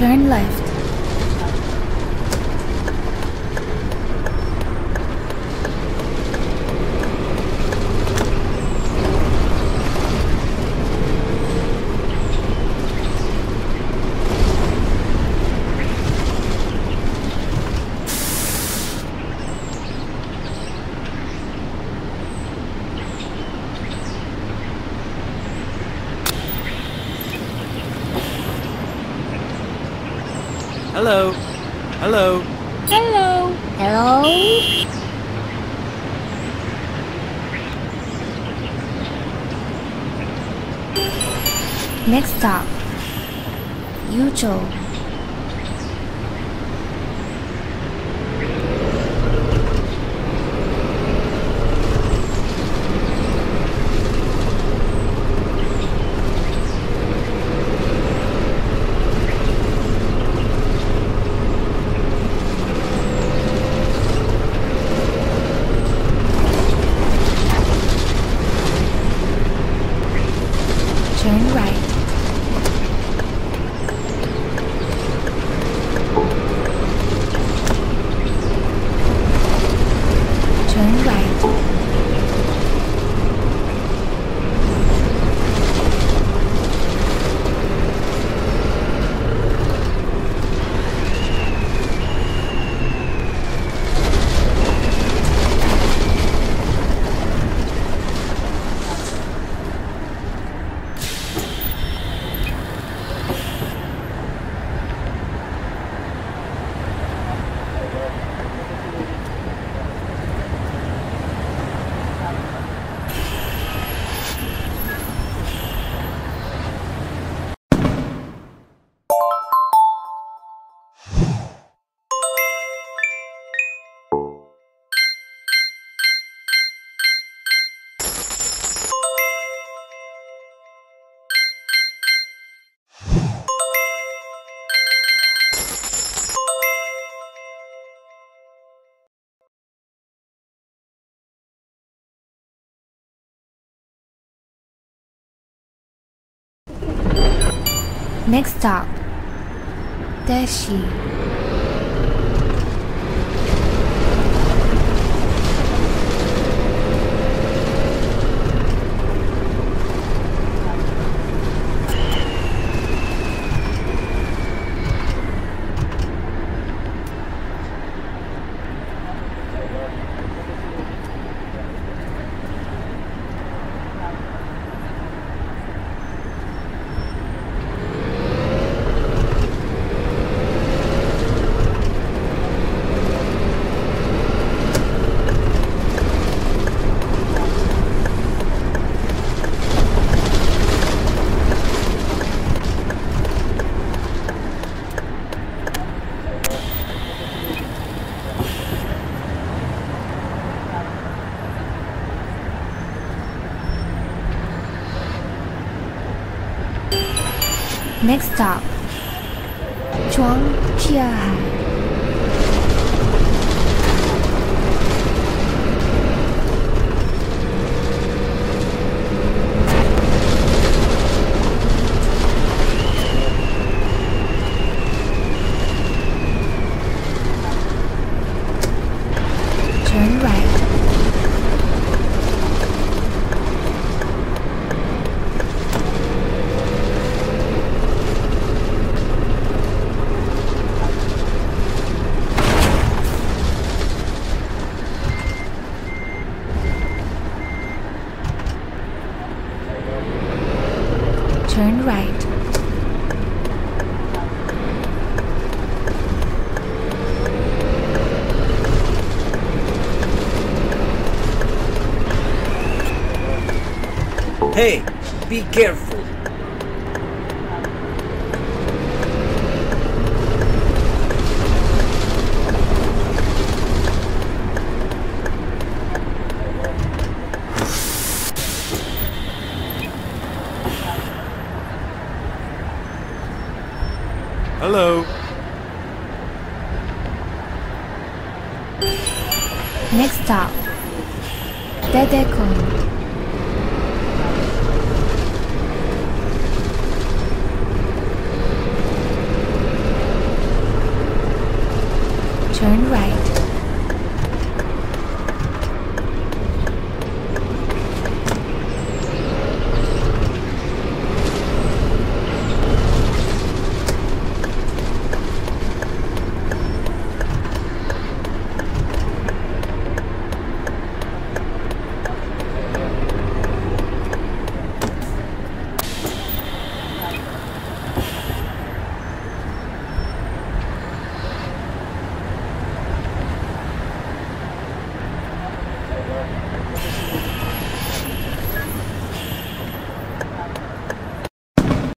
Turn left. Hello. Hello. Hello. Hello. Next stop. Yuzhou. Turn right. Turn right. Next stop. Dashi. Next stop. Zhuangjiahai. Turn right. Turn right. Hey, be careful. Hello. Next stop. Dedekon.